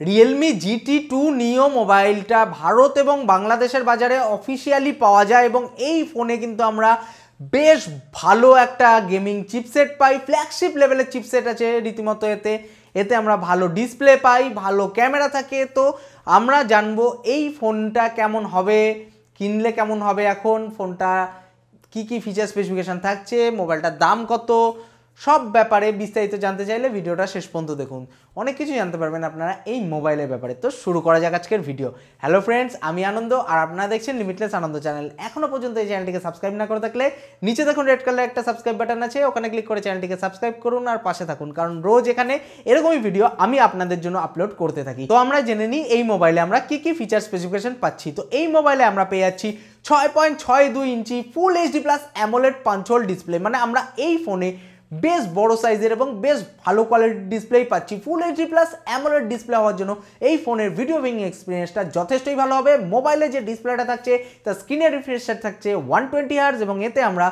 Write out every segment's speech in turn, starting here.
Realme GT two নিও মোবাইলটা ভারত এবং বাংলাদেশের বাজারে অফিসিয়ালি পাওয়া যায় এবং এই ফোনে কিন্তু আমরা বেশ ভালো একটা গেমিং চিপসেট পাই ফ্ল্যাগশিপ লেভেলের চিপসেট আছে রীতিমতো এতে। এতে আমরা ভালো ডিসপ্লে পাই, ভালো ক্যামেরা থাকে। তো আমরা জানব এই ফোনটা কেমন হবে, কিনলে কেমন হবে এখন? ফোনটা কি কি ফিচার স্পেসিফিকেশান থাকছে? মোবাইলটার দাম কত? সব ব্যাপারে বিস্তারিত জানতে চাইলে ভিডিওটা শেষ পর্যন্ত দেখুন। অনেক কিছু জানতে পারবেন আপনারা এই মোবাইলের ব্যাপারে। তো শুরু করা যাক আজকের ভিডিও। হ্যালো ফ্রেন্ডস আমি আনন্দ আর আপনারা দেখছেন লিমিটলেস আনন্দ চ্যানেল এখনও পর্যন্ত এই চ্যানেলটিকে সাবস্ক্রাইব না করে থাকলে নিচে দেখুন রেড কালার একটা সাবস্ক্রাইব বাটন আছে, ওখানে ক্লিক করে চ্যানেলটিকে সাবস্ক্রাইব করুন আর পাশে থাকুন। কারণ রোজ এখানে এরকমই ভিডিও আমি আপনাদের জন্য আপলোড করতে থাকি। তো আমরা জেনে নিই এই মোবাইলে আমরা কি কি ফিচার স্পেসিফিকেশন পাচ্ছি। তো এই মোবাইলে আমরা পেয়ে যাচ্ছি ছয় পয়েন্ট ছয় দুই inch full HD plus AMOLED punch hole display মানে আমরা এই ফোনে বেশ বড় সাইজের এবং বেশ ভালো কোয়ালিটির ডিসপ্লেই পাচ্ছি। Full HD plus AMOLED display হওয়ার জন্য এই ফোনের ভিডিও ভিং এক্সপিরিয়েন্সটা যথেষ্টই ভালো হবে। মোবাইলে যে ডিসপ্লেটা থাকছে, তার স্ক্রিনের রিফ্রেশার থাকছে ওয়ান টোয়েন্টি এবং এতে আমরা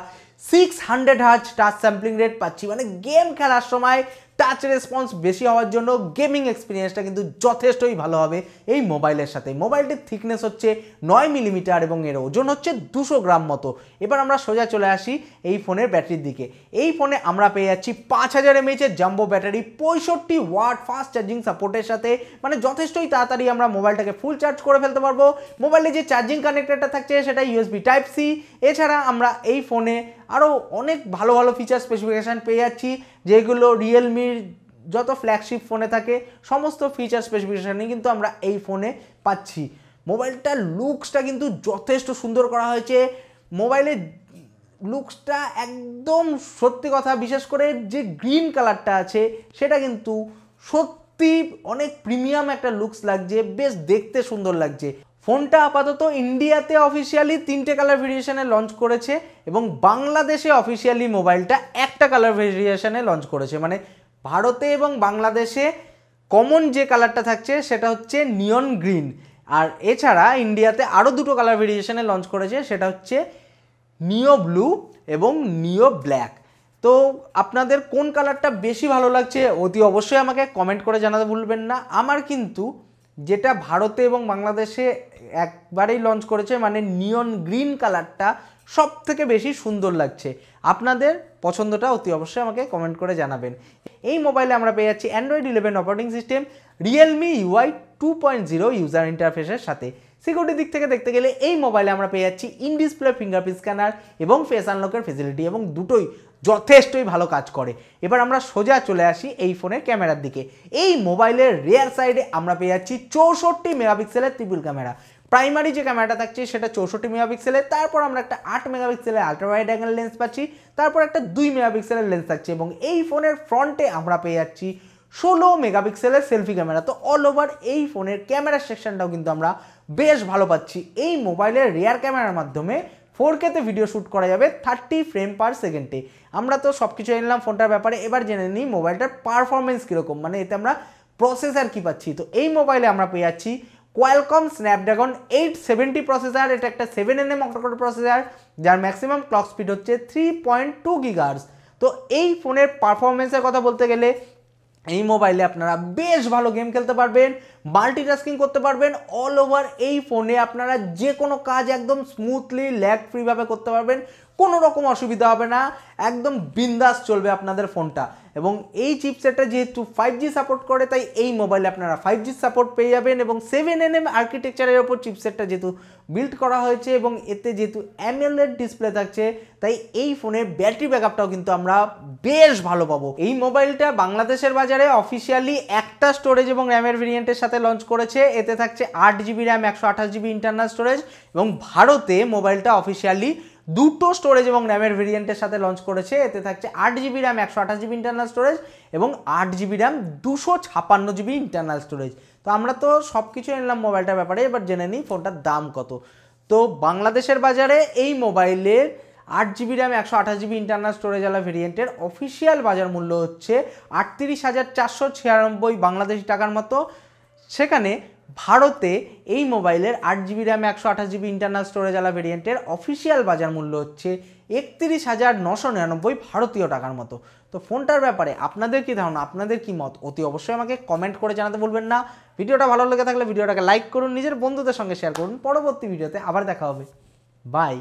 six hundred hertz touch sampling rate পাচ্ছি। মানে গেম খেলার সময় টাচ রেসপন্স বেশি হওয়ার জন্য গেমিং এক্সপিরিয়েন্সটা কিন্তু যথেষ্টই ভালো হবে এই মোবাইলের সাথে। মোবাইলটির থিকনেস হচ্ছে নয় মিলিমিটার এবং এর ওজন হচ্ছে দুশো গ্রাম মতো। এবার আমরা সোজা চলে আসি এই ফোনের ব্যাটারির দিকে। এই ফোনে আমরা পেয়ে যাচ্ছি পাঁচ হাজার এমএইচের জাম্বো ব্যাটারি পঁয়ষট্টি ওয়াট ফাস্ট চার্জিং সাপোর্টের সাথে। মানে যথেষ্টই তাড়াতাড়ি আমরা মোবাইলটাকে ফুল চার্জ করে ফেলতে পারব। মোবাইলে যে চার্জিং কানেক্টারটা থাকছে সেটা ইউএসবি টাইপ সি এছাড়া আমরা এই ফোনে আরও অনেক ভালো ভালো ফিচার স্পেসিফিকেশান পেয়ে যাচ্ছি, যেগুলো রিয়েলমির যত ফ্ল্যাগশিপ ফোনে থাকে, সমস্ত ফিচার স্পেসিফিকেশানই কিন্তু আমরা এই ফোনে পাচ্ছি। মোবাইলটার লুকসটা কিন্তু যথেষ্ট সুন্দর করা হয়েছে। মোবাইলের লুকসটা একদম সত্যি কথা, বিশেষ করে যে গ্রিন কালারটা আছে, সেটা কিন্তু সত্যি অনেক প্রিমিয়াম একটা লুকস লাগছে, বেশ দেখতে সুন্দর লাগছে। ফোনটা আপাতত ইন্ডিয়াতে অফিসিয়ালি তিনটে কালার ভেরিয়েশনে লঞ্চ করেছে এবং বাংলাদেশে অফিসিয়ালি মোবাইলটা একটা কালার ভেরিয়েশনে লঞ্চ করেছে। মানে ভারতে এবং বাংলাদেশে কমন যে কালারটা থাকছে সেটা হচ্ছে নিয়ন গ্রিন আর এছাড়া ইন্ডিয়াতে আরও দুটো কালার ভেরিয়েশনে লঞ্চ করেছে, সেটা হচ্ছে নিও ব্লু এবং নিও ব্ল্যাক তো আপনাদের কোন কালারটা বেশি ভালো লাগছে অতি অবশ্যই আমাকে কমেন্ট করে জানাতে ভুলবেন না। আমার কিন্তু যেটা ভারতে এবং বাংলাদেশে একবারেই লঞ্চ করেছে মানে নিয়ন গ্রিন কালারটা সব থেকে বেশি সুন্দর লাগছে। আপনাদের পছন্দটা অতি অবশ্যই আমাকে কমেন্ট করে জানাবেন। এই মোবাইলে আমরা পেয়ে যাচ্ছি Android eleven operating system Realme UI two point zero user ইন্টারফেসের সাথে। সিকিউরিটি দিক থেকে দেখতে গেলে এই মোবাইলে আমরা পেয়ে যাচ্ছি ইন ডিসপ্লে ফিঙ্গারপ্রিন্ট স্ক্যানার এবং ফেস আনলকের ফেসিলিটি এবং দুটোই যথেষ্টই ভালো কাজ করে। এবার আমরা সোজা চলে আসি এই ফোনের ক্যামেরার দিকে। এই মোবাইলের রেয়ার সাইডে আমরা পেয়ে যাচ্ছি চৌষট্টি মেগাপিক্সেলের ট্রিপল ক্যামেরা। প্রাইমারি যে ক্যামেরাটা থাকছে সেটা চৌষট্টি মেগাপিক্সেলের তারপর আমরা একটা আট মেগাপিক্সেলের আল্ট্রা ওয়াইড অ্যাঙ্গেল লেন্স পাচ্ছি, তারপর একটা দুই মেগাপিক্সেলের লেন্স থাকছে এবং এই ফোনের ফ্রন্টে আমরা পেয়ে যাচ্ছি ষোলো মেগাপিক্সেলের সেলফি ক্যামেরা। তো অল ওভার এই ফোনের ক্যামেরা সেকশনটাও কিন্তু আমরা বেশ ভালো পাচ্ছি। এই মোবাইলের রেয়ার ক্যামেরার মাধ্যমে ফোর কেতে ভিডিও শ্যুট করা যাবে থার্টি ফ্রেম পার সেকেন্ডে আমরা তো সব কিছু নিলাম ফোনটার ব্যাপারে, এবার জেনে নিই মোবাইলটার পারফরমেন্স কীরকম। মানে এতে আমরা প্রসেসার কী পাচ্ছি? তো এই মোবাইলে আমরা পেয়ে যাচ্ছি Qualcomm Snapdragon eight seventy processor এটা একটা seven N M octacore processor যার ম্যাক্সিমাম ক্লক স্পিড হচ্ছে থ্রি পয়েন্ট টু গিগার্স তো এই ফোনের পারফরমেন্সের কথা বলতে গেলে এই মোবাইলে আপনারা বেশ ভালো গেম খেলতে পারবেন। মাল্টিটাস্কিং করতে পারবেন অল ওভার এই ফোনে আপনারা যে কোনো কাজ একদম স্মুথলি ল্যাগ ফ্রিভাবে করতে পারবেন। কোনো রকম অসুবিধা হবে না। একদম বিন্দাস চলবে আপনাদের ফোনটা এবং এই চিপসেটটা যেহেতু ফাইভ জি সাপোর্ট করে, তাই এই মোবাইলে আপনারা ফাইভ জি সাপোর্ট পেয়ে যাবেন এবং সেভেন এন এম আর্কিটেকচারের ওপর চিপসেটটা যেহেতু বিল্ড করা হয়েছে এবং এতে যেহেতু অ্যামএলএড ডিসপ্লে থাকছে, তাই এই ফোনের ব্যাটারি ব্যাকআপটাও কিন্তু আমরা বেশ ভালো পাবো। এই মোবাইলটা বাংলাদেশের বাজারে অফিসিয়ালি একটা স্টোরেজ এবং র্যামের ভেরিয়েন্টের সাথে লঞ্চ করেছে। এতে থাকছে আট জিবি র্যাম একশো আঠাশ জিবি ইন্টারনাল স্টোরেজ এবং ভারতে মোবাইলটা অফিসিয়ালি দুটো স্টোরেজ এবং র্যামের ভেরিয়েন্টের সাথে লঞ্চ করেছে। এতে থাকছে আট জিবি র্যাম একশো আঠাশ জিবি ইন্টারনাল স্টোরেজ এবং আট জিবি র্যাম দুশো ছাপান্ন জিবি ইন্টারনাল স্টোরেজ তো আমরা তো সব কিছু নিলাম মোবাইলটার ব্যাপারে, এবার জেনে নিই ফোনটার দাম কত। তো বাংলাদেশের বাজারে এই মোবাইলের আট জিবি র্যাম একশো আঠাশ জিবি ইন্টারনাল স্টোরেজ আলা ভেরিয়েন্টের অফিসিয়াল বাজার মূল্য হচ্ছে আটত্রিশ হাজার চারশো ছিয়ানব্বই বাংলাদেশি টাকার মতো। সেখানে ভারতে এই মোবাইলের আট জিবি র্যাম একশো আঠাশ জিবি ইন্টারনাল স্টোরেজ আলা ভেরিয়েন্টের অফিসিয়াল বাজার মূল্য হচ্ছে একত্রিশ হাজার নশো নিরানব্বই ভারতীয় টাকার মতো। তো ফোনটার ব্যাপারে আপনাদের কি ধারণা? আপনাদের কি মত? অতি অবশ্যই আমাকে কমেন্ট করে জানাতে বলবেন না। ভিডিওটা ভালো লেগে থাকলে ভিডিওটাকে লাইক করুন, নিজের বন্ধুদের সঙ্গে শেয়ার করুন। পরবর্তী ভিডিওতে আবার দেখা হবে। বাই